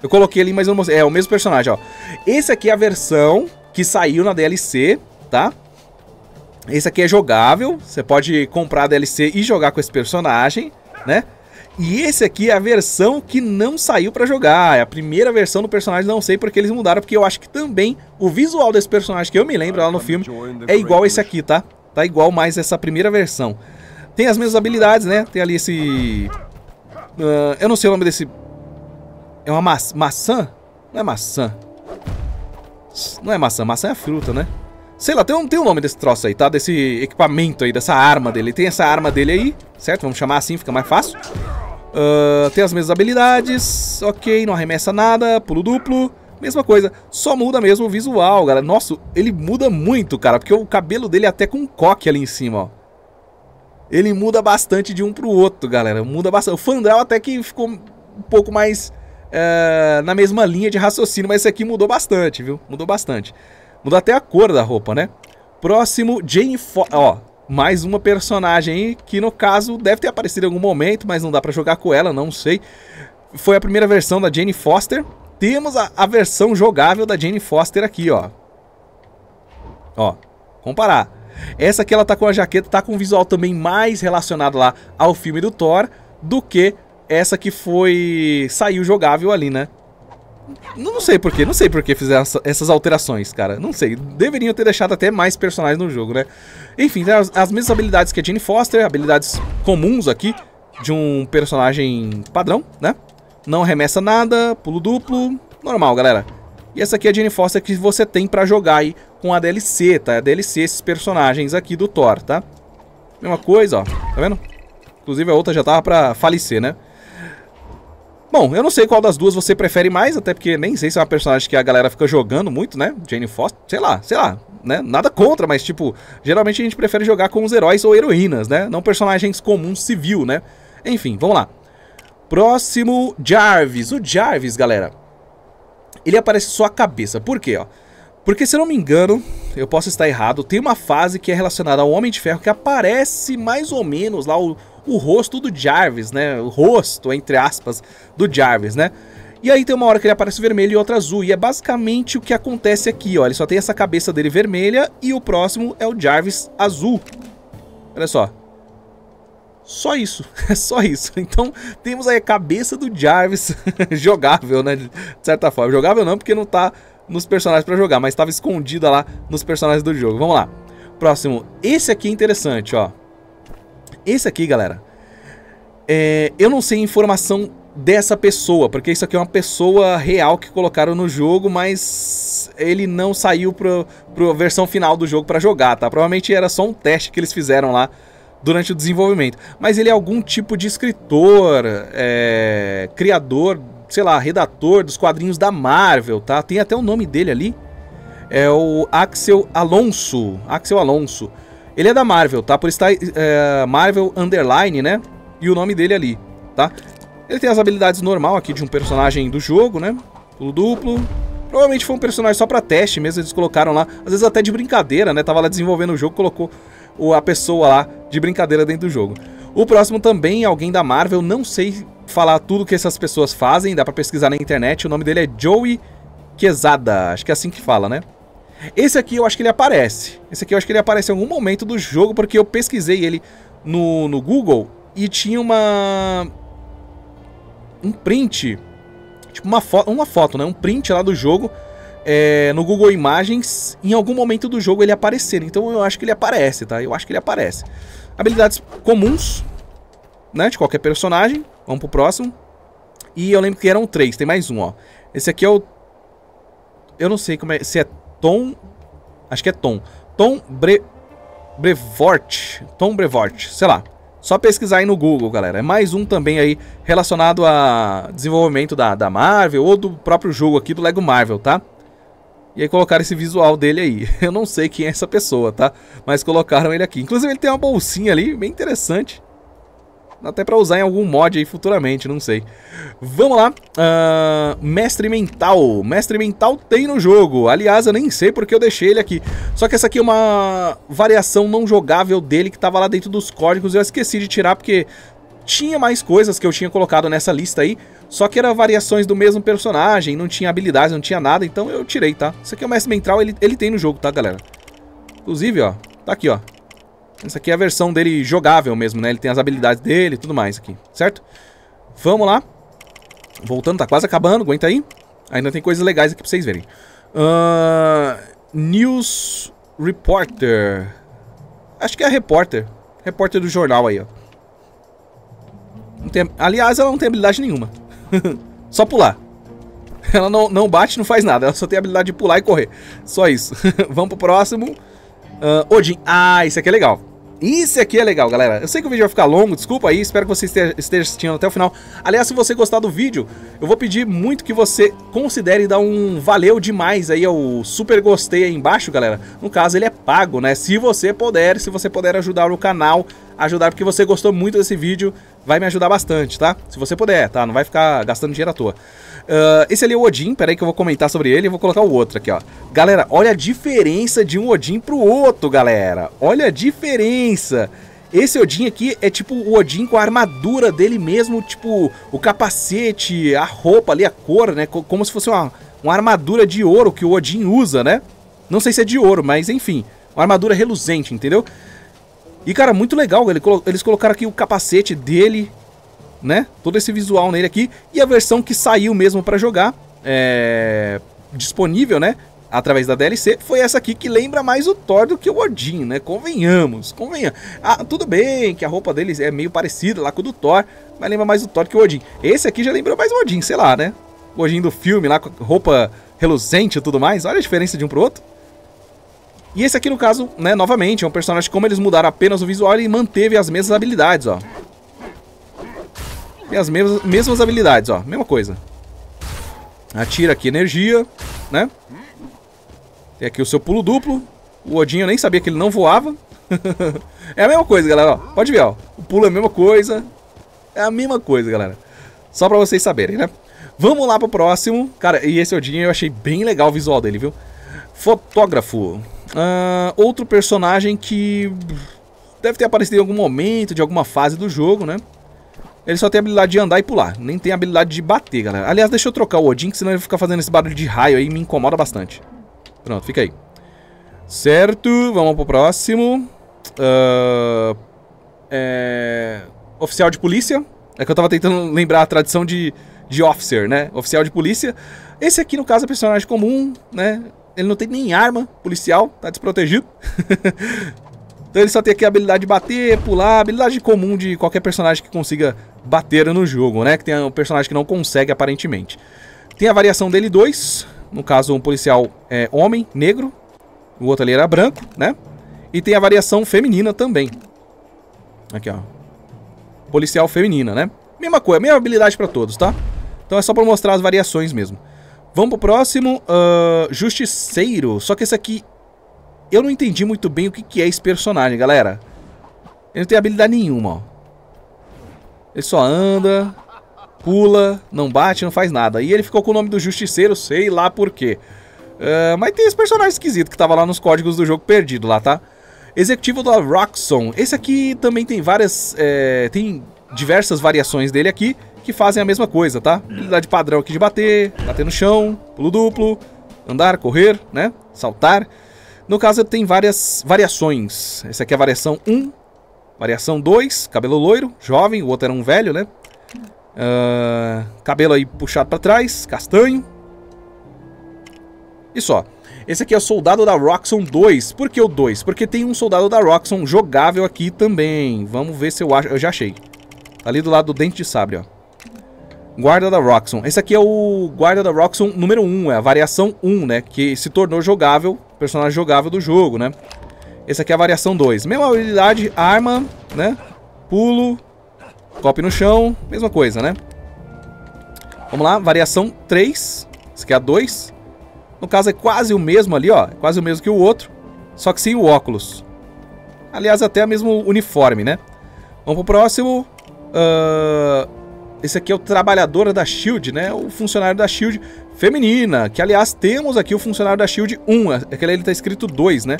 [SPEAKER 1] Eu coloquei ali, mas eu não mostrei. É, o mesmo personagem, ó. Esse aqui é a versão que saiu na DLC, tá? Esse aqui é jogável, você pode comprar a DLC e jogar com esse personagem, né? E esse aqui é a versão que não saiu pra jogar. É a primeira versão do personagem, não sei porque eles mudaram, porque eu acho que também o visual desse personagem, que eu me lembro lá no filme, é igual esse aqui, tá? Tá igual mais essa primeira versão. Tem as mesmas habilidades, né? Tem ali esse... Uh, eu não sei o nome desse... É uma ma maçã? Não é maçã. Não é maçã, maçã é fruta, né? Sei lá, tem um, tem um nome desse troço aí, tá? Desse equipamento aí, dessa arma dele. Tem essa arma dele aí, certo? Vamos chamar assim, fica mais fácil. Uh, tem as mesmas habilidades, ok, não arremessa nada, pulo duplo, mesma coisa. Só muda mesmo o visual, galera. Nossa, ele muda muito, cara, porque o cabelo dele é até com coque ali em cima, ó. Ele muda bastante de um pro outro, galera. Muda bastante. O Fandral até que ficou um pouco mais uh, na mesma linha de raciocínio, mas esse aqui mudou bastante, viu? Mudou bastante. Mudou até a cor da roupa, né? Próximo, Jane Foster. Ó, mais uma personagem aí que no caso deve ter aparecido em algum momento, mas não dá pra jogar com ela, não sei. Foi a primeira versão da Jane Foster. Temos a, a versão jogável da Jane Foster aqui, ó. Ó, comparar. Essa aqui ela tá com a jaqueta, tá com um visual também mais relacionado lá ao filme do Thor do que essa que foi saiu jogável ali, né? Não sei porquê, não sei por que fizeram essas alterações, cara. Não sei. Deveriam ter deixado até mais personagens no jogo, né? Enfim, as, as mesmas habilidades que a Jane Foster, habilidades comuns aqui de um personagem padrão, né? Não arremessa nada, pulo duplo, normal, galera. E essa aqui é a Jane Foster que você tem pra jogar aí com a DLC, tá? A DLC, esses personagens aqui do Thor, tá? Mesma coisa, ó. Tá vendo? Inclusive a outra já tava pra falecer, né? Bom, eu não sei qual das duas você prefere mais, até porque nem sei se é uma personagem que a galera fica jogando muito, né? Jane Foster, sei lá, sei lá, né? Nada contra, mas tipo, geralmente a gente prefere jogar com os heróis ou heroínas, né? Não personagens comuns civil, né? Enfim, vamos lá. Próximo, Jarvis. O Jarvis, galera, ele aparece só a cabeça. Por quê, ó? Porque, se não me engano, eu posso estar errado, tem uma fase que é relacionada ao Homem de Ferro que aparece mais ou menos lá o, o rosto do Jarvis, né? O rosto, entre aspas, do Jarvis, né? E aí tem uma hora que ele aparece vermelho e outra azul. E é basicamente o que acontece aqui, ó. Ele só tem essa cabeça dele vermelha e o próximo é o Jarvis azul. Olha só. Só isso, é só isso. Então temos aí a cabeça do Jarvis jogável, né? De certa forma. Jogável não, porque não tá nos personagens para jogar, mas estava escondida lá nos personagens do jogo. Vamos lá. Próximo. Esse aqui é interessante, ó. Esse aqui, galera. É, eu não sei informação dessa pessoa, porque isso aqui é uma pessoa real que colocaram no jogo, mas ele não saiu para a versão final do jogo para jogar, tá? Provavelmente era só um teste que eles fizeram lá durante o desenvolvimento. Mas ele é algum tipo de escritor, é, criador, sei lá, redator dos quadrinhos da Marvel, tá? Tem até o nome dele ali. É o Axel Alonso. Axel Alonso. Ele é da Marvel, tá? Por estar é, Marvel Underline, né? E o nome dele ali, tá? Ele tem as habilidades normal aqui de um personagem do jogo, né? Pulo duplo. Provavelmente foi um personagem só pra teste mesmo, eles colocaram lá. Às vezes até de brincadeira, né? Tava lá desenvolvendo o jogo, colocou a pessoa lá de brincadeira dentro do jogo. O próximo também alguém da Marvel, não sei falar tudo que essas pessoas fazem, dá pra pesquisar na internet, o nome dele é Joey Quesada, acho que é assim que fala, né? Esse aqui eu acho que ele aparece, esse aqui eu acho que ele aparece em algum momento do jogo, porque eu pesquisei ele no, no Google e tinha uma... um print, tipo uma, fo uma foto, né? Um print lá do jogo é, no Google Imagens, em algum momento do jogo ele aparecer. Então eu acho que ele aparece, tá? Eu acho que ele aparece. Habilidades comuns, né? De qualquer personagem. Vamos pro próximo. E eu lembro que eram três, tem mais um, ó. Esse aqui é o... Eu não sei como é... Se é Tom... Acho que é Tom. Tom Bre... Brevort. Tom Brevort, sei lá. Só pesquisar aí no Google, galera. É mais um também aí relacionado a desenvolvimento da, da Marvel ou do próprio jogo aqui do Lego Marvel, tá? E aí colocaram esse visual dele aí. Eu não sei quem é essa pessoa, tá? Mas colocaram ele aqui. Inclusive ele tem uma bolsinha ali, bem interessante. Até pra usar em algum mod aí futuramente, não sei. Vamos lá. Uh, Mestre Mental. Mestre Mental tem no jogo. Aliás, eu nem sei porque eu deixei ele aqui. Só que essa aqui é uma variação não jogável dele que tava lá dentro dos códigos. Eu esqueci de tirar porque tinha mais coisas que eu tinha colocado nessa lista aí. Só que eram variações do mesmo personagem, não tinha habilidades, não tinha nada, então eu tirei, tá? Isso aqui é o Mestre Mental, ele, ele tem no jogo, tá, galera? Inclusive, ó, tá aqui, ó. Essa aqui é a versão dele jogável mesmo, né? Ele tem as habilidades dele e tudo mais aqui, certo? Vamos lá. Voltando, tá quase acabando, aguenta aí. Ainda tem coisas legais aqui pra vocês verem. Uh, News Reporter. Acho que é a repórter. Repórter do jornal aí, ó. Tem, aliás, ela não tem habilidade nenhuma. só pular. Ela não, não bate, não faz nada. Ela só tem a habilidade de pular e correr. Só isso. Vamos pro próximo. Uh, Odin. Ah, esse aqui é legal. Isso aqui é legal, galera. Eu sei que o vídeo vai ficar longo, desculpa aí, espero que você esteja assistindo até o final. Aliás, se você gostar do vídeo, eu vou pedir muito que você considere dar um valeu demais aí ao super gostei aí embaixo, galera. No caso, ele é pago, né? Se você puder, se você puder ajudar o canal, ajudar porque você gostou muito desse vídeo, vai me ajudar bastante, tá? Se você puder, tá? Não vai ficar gastando dinheiro à toa. Uh, esse ali é o Odin, peraí que eu vou comentar sobre ele e vou colocar o outro aqui, ó. Galera, olha a diferença de um Odin pro outro, galera. Olha a diferença. Esse Odin aqui é tipo o Odin com a armadura dele mesmo, tipo o capacete, a roupa ali, a cor, né? Como se fosse uma, uma armadura de ouro que o Odin usa, né? Não sei se é de ouro, mas enfim, uma armadura reluzente, entendeu? E, cara, muito legal. Eles colocaram aqui o capacete dele, né? Todo esse visual nele aqui. E a versão que saiu mesmo para jogar, é... disponível, né? Através da DLC, foi essa aqui que lembra mais o Thor do que o Odin, né? Convenhamos, convenhamos. Ah, tudo bem que a roupa deles é meio parecida lá com o do Thor, mas lembra mais o Thor que o Odin. Esse aqui já lembrou mais o Odin, sei lá, né? O Odin do filme lá com roupa reluzente e tudo mais. Olha a diferença de um pro outro. E esse aqui, no caso, né, novamente, é um personagem como eles mudaram apenas o visual e manteve as mesmas habilidades, ó. Tem as mesmas, mesmas habilidades, ó. Mesma coisa. Atira aqui energia, né? Tem aqui o seu pulo duplo. O Odin eu nem sabia que ele não voava. é a mesma coisa, galera, ó. Pode ver, ó. O pulo é a mesma coisa. É a mesma coisa, galera. Só pra vocês saberem, né? Vamos lá pro próximo. Cara, e esse Odin eu achei bem legal o visual dele, viu? Fotógrafo. Uh, outro personagem que deve ter aparecido em algum momento, de alguma fase do jogo, né? Ele só tem a habilidade de andar e pular, nem tem a habilidade de bater, galera. Aliás, deixa eu trocar o Odin, que senão ele fica fazendo esse barulho de raio aí e me incomoda bastante. Pronto, fica aí. Certo, vamos pro próximo. Uh, é... Oficial de polícia. É que eu tava tentando lembrar a tradição de, de officer, né? Oficial de polícia. Esse aqui, no caso, é personagem comum, né? Ele não tem nem arma policial, tá desprotegido. então ele só tem aqui a habilidade de bater, pular, habilidade comum de qualquer personagem que consiga bater no jogo, né? Que tem um personagem que não consegue aparentemente. Tem a variação dele 2, no caso um policial é, homem, negro, o outro ali era branco, né? E tem a variação feminina também. Aqui, ó. Policial feminina, né? Mesma coisa, mesma habilidade para todos, tá? Então é só para mostrar as variações mesmo. Vamos pro próximo. Uh, Justiceiro. Só que esse aqui... Eu não entendi muito bem o que, que é esse personagem, galera. Ele não tem habilidade nenhuma, ó. Ele só anda, pula, não bate, não faz nada. E ele ficou com o nome do Justiceiro, sei lá por quê. Uh, mas tem esse personagem esquisito que tava lá nos códigos do jogo perdido lá, tá? Executivo da Roxxon. Esse aqui também tem várias... É, tem diversas variações dele aqui que fazem a mesma coisa, tá? Habilidade padrão aqui de bater, bater no chão, pulo duplo, andar, correr, né? Saltar. No caso, tem várias variações. Essa aqui é a variação 1, variação 2, cabelo loiro, jovem, o outro era um velho, né? Uh, cabelo aí puxado para trás, castanho. E só. Esse aqui é o Soldado da Roxxon 2. Por que o 2? Porque tem um Soldado da Roxxon jogável aqui também. Vamos ver se eu acho. Eu já achei. Tá ali do lado do Dente de Sabre, ó. Guarda da Roxxon. Esse aqui é o Guarda da Roxxon número 1, é a variação 1, né? Que se tornou jogável, personagem jogável do jogo, né? Esse aqui é a variação 2. Mesma habilidade, arma, né? Pulo, copo no chão, mesma coisa, né? Vamos lá, variação 3. Esse aqui é a 2. No caso é quase o mesmo ali, ó. Quase o mesmo que o outro, só que sem o óculos. Aliás, até o mesmo uniforme, né? Vamos pro próximo. Uh... Esse aqui é o trabalhadora da SHIELD, né? O funcionário da SHIELD feminina. Que, aliás, temos aqui o funcionário da SHIELD 1. Aquele ali tá escrito 2, né?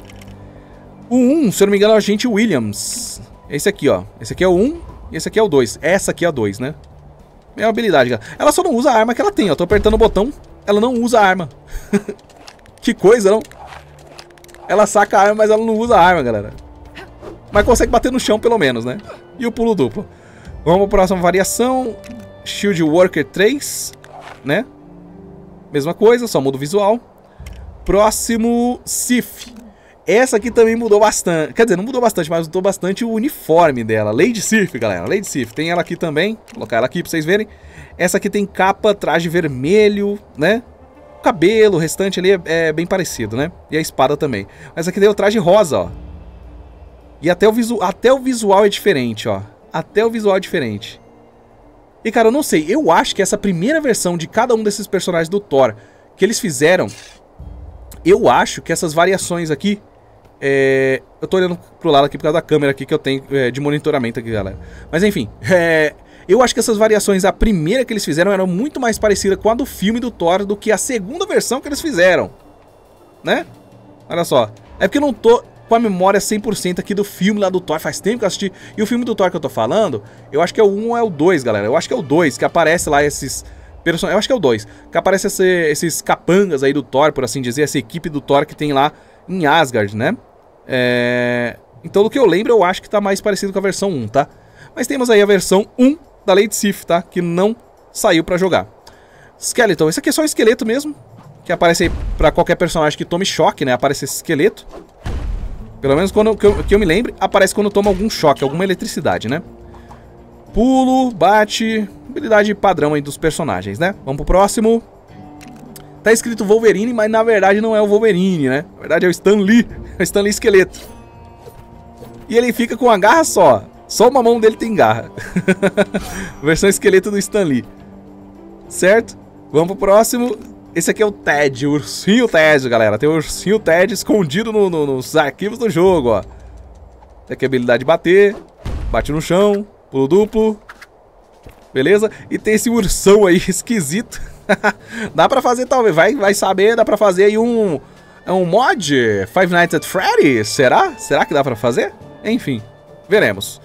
[SPEAKER 1] O 1, se eu não me engano, é o agente Williams. Esse aqui, ó. Esse aqui é o 1 e esse aqui é o 2. Essa aqui é a 2, né? Mesma habilidade, cara. Ela só não usa a arma que ela tem, ó. Tô apertando o botão, ela não usa a arma. que coisa, não? Ela saca a arma, mas ela não usa a arma, galera. Mas consegue bater no chão, pelo menos, né? E o pulo duplo. Vamos para a próxima variação. Shield Worker 3, né? Mesma coisa, só muda o visual. Próximo, Sif. Essa aqui também mudou bastante. Quer dizer, não mudou bastante, mas mudou bastante o uniforme dela. Lady Sif, galera. Lady Sif. Tem ela aqui também. Vou colocar ela aqui pra vocês verem. Essa aqui tem capa, traje vermelho, né? O cabelo, o restante ali é, é bem parecido, né? E a espada também. Mas aqui tem o traje rosa, ó. E até o, visu até o visual é diferente, ó até o visual é diferente. E cara, eu não sei, eu acho que essa primeira versão de cada um desses personagens do Thor que eles fizeram, eu acho que essas variações aqui, é... eu tô olhando pro lado aqui por causa da câmera aqui que eu tenho é, de monitoramento aqui, galera. Mas enfim, é... eu acho que essas variações, a primeira que eles fizeram era muito mais parecida com a do filme do Thor do que a segunda versão que eles fizeram, né? Olha só, é porque eu não tô com a memória 100% aqui do filme lá do Thor. Faz tempo que eu assisti. E o filme do Thor que eu tô falando, eu acho que é o 1 ou é o 2, galera. Eu acho que é o 2, que aparece lá esses personagens. Eu acho que é o 2. Que aparece esse, esses capangas aí do Thor, por assim dizer. Essa equipe do Thor que tem lá em Asgard, né? É... Então, do que eu lembro, eu acho que tá mais parecido com a versão 1, tá? Mas temos aí a versão 1 da Lady Sif, tá? Que não saiu pra jogar. Skeleton. Esse aqui é só um esqueleto mesmo. Que aparece aí pra qualquer personagem que tome choque, né? Aparece esse esqueleto. Pelo menos quando que eu, que eu me lembre, aparece quando toma algum choque, alguma eletricidade, né? Pulo, bate, habilidade padrão aí dos personagens, né? Vamos pro próximo. Tá escrito Wolverine, mas na verdade não é o Wolverine, né? Na verdade é o Stan Lee. o Stanley esqueleto. E ele fica com uma garra só. Só uma mão dele tem garra. Versão esqueleto do Stanley. Certo? Vamos pro próximo. Esse aqui é o Ted, o ursinho Ted, galera. Tem o ursinho Ted escondido no, no, nos arquivos do jogo, ó. Tem aqui a habilidade de bater. Bate no chão. Pulo duplo. Beleza? E tem esse ursão aí esquisito. dá pra fazer talvez, vai, vai saber, dá pra fazer aí um... É um mod? Five Nights at Freddy's? Será? Será que dá pra fazer? Enfim, veremos.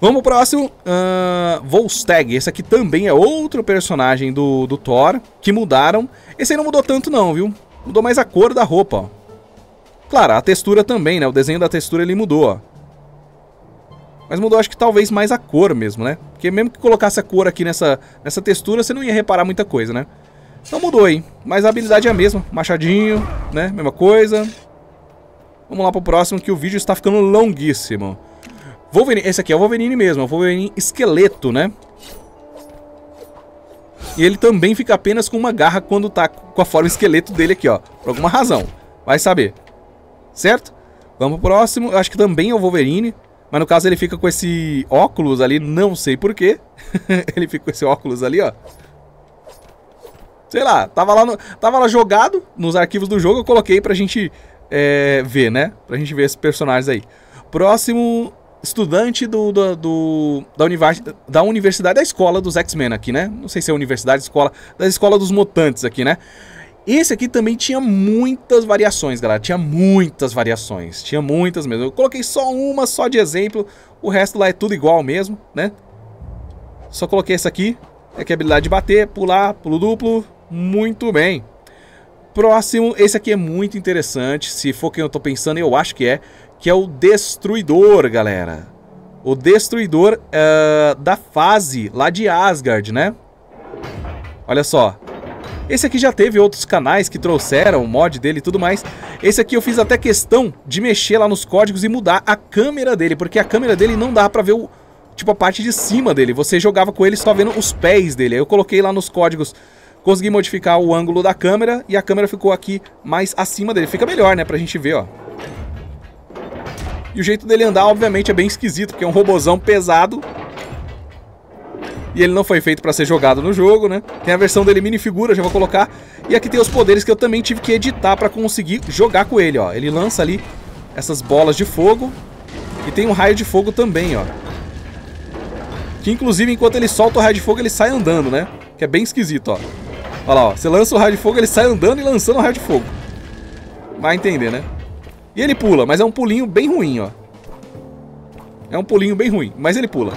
[SPEAKER 1] Vamos pro próximo. Uh, Volstagg. Esse aqui também é outro personagem do, do Thor que mudaram. Esse aí não mudou tanto não, viu? Mudou mais a cor da roupa, ó. Claro, a textura também, né? O desenho da textura ele mudou, ó. Mas mudou acho que talvez mais a cor mesmo, né? Porque mesmo que colocasse a cor aqui nessa, nessa textura, você não ia reparar muita coisa, né? Então mudou aí. Mas a habilidade é a mesma. Machadinho, né? Mesma coisa. Vamos lá pro próximo que o vídeo está ficando longuíssimo. Wolverine, esse aqui é o Wolverine mesmo, é o Wolverine esqueleto, né? E ele também fica apenas com uma garra quando tá com a forma esqueleto dele aqui, ó. Por alguma razão. Vai saber. Certo? Vamos pro próximo. Eu acho que também é o Wolverine. Mas no caso ele fica com esse óculos ali, não sei porquê. ele fica com esse óculos ali, ó. Sei lá, tava lá, no, tava lá jogado nos arquivos do jogo, eu coloquei pra gente é, ver, né? Pra gente ver esses personagens aí. Próximo estudante do, do, do da, univers, da universidade, da escola dos X-Men aqui, né? Não sei se é universidade, escola, da escola dos mutantes aqui, né? Esse aqui também tinha muitas variações, galera. Tinha muitas variações. Tinha muitas mesmo. Eu coloquei só uma, só de exemplo. O resto lá é tudo igual mesmo, né? Só coloquei essa aqui. É que é a habilidade de bater, pular, pulo duplo. Muito bem. Próximo, esse aqui é muito interessante. Se for quem eu tô pensando, eu acho que é. Que é o Destruidor, galera. O Destruidor uh, da fase lá de Asgard, né? Olha só. Esse aqui já teve outros canais que trouxeram o mod dele e tudo mais. Esse aqui eu fiz até questão de mexer lá nos códigos e mudar a câmera dele, porque a câmera dele não dá pra ver o, tipo a parte de cima dele. Você jogava com ele só vendo os pés dele. Aí eu coloquei lá nos códigos, consegui modificar o ângulo da câmera e a câmera ficou aqui mais acima dele. Fica melhor, né, pra gente ver, ó. E o jeito dele andar, obviamente, é bem esquisito, porque é um robozão pesado e ele não foi feito para ser jogado no jogo, né? Tem a versão dele minifigura, já vou colocar. E aqui tem os poderes que eu também tive que editar para conseguir jogar com ele, ó. Ele lança ali essas bolas de fogo e tem um raio de fogo também, ó. Que inclusive enquanto ele solta o raio de fogo ele sai andando, né? Que é bem esquisito, ó. Olha lá, ó. Você lança o raio de fogo, ele sai andando e lançando o raio de fogo. Vai entender, né? E ele pula, mas é um pulinho bem ruim, ó. É um pulinho bem ruim, mas ele pula.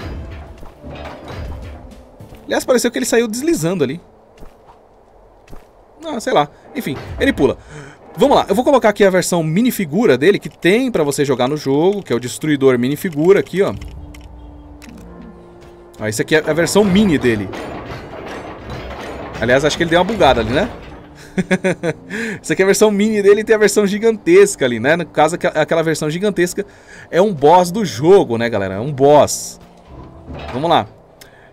[SPEAKER 1] Aliás, pareceu que ele saiu deslizando ali. Ah, sei lá. Enfim, ele pula. Vamos lá, eu vou colocar aqui a versão minifigura dele, que tem pra você jogar no jogo, que é o Destruidor minifigura aqui, ó. Ah, esse aqui é a versão mini dele. Aliás, acho que ele deu uma bugada ali, né? Essa aqui é a versão mini dele e tem a versão gigantesca ali, né? No caso, aquela versão gigantesca é um boss do jogo, né, galera? É um boss. Vamos lá.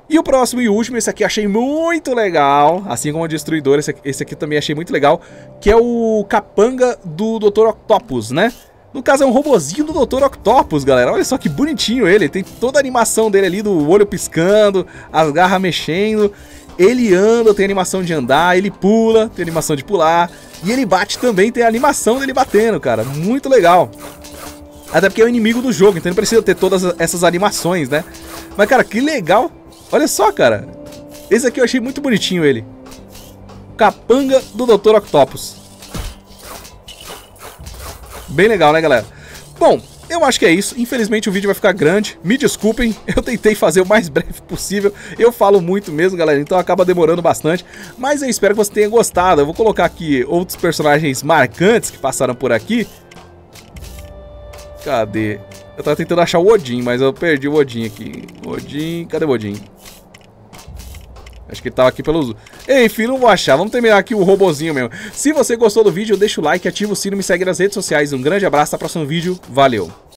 [SPEAKER 1] E o próximo e último, esse aqui achei muito legal, assim como o Destruidor, esse aqui, esse aqui também achei muito legal, que é o capanga do Dr. Octopus, né? No caso é um robozinho do Dr. Octopus, galera. Olha só que bonitinho ele. Tem toda a animação dele ali, do olho piscando, as garras mexendo. Ele anda, tem animação de andar, ele pula, tem animação de pular. E ele bate também, tem a animação dele batendo, cara. Muito legal. Até porque é o inimigo do jogo, então não precisa ter todas essas animações, né? Mas, cara, que legal Olha só, cara. Esse aqui eu achei muito bonitinho ele. Capanga do Dr. Octopus. Bem legal, né, galera? Bom, eu acho que é isso. Infelizmente o vídeo vai ficar grande. Me desculpem, eu tentei fazer o mais breve possível. Eu falo muito mesmo, galera, então acaba demorando bastante. Mas eu espero que você tenha gostado. Eu vou colocar aqui outros personagens marcantes que passaram por aqui. Cadê? Eu tava tentando achar o Odin, mas eu perdi o Odin aqui. Odin, cadê o Odin? Acho que ele tava aqui pelos... Enfim, não vou achar. Vamos terminar aqui o robozinho mesmo. Se você gostou do vídeo, deixa o like, ativa o sino, me segue nas redes sociais. Um grande abraço, até o próximo vídeo. Valeu!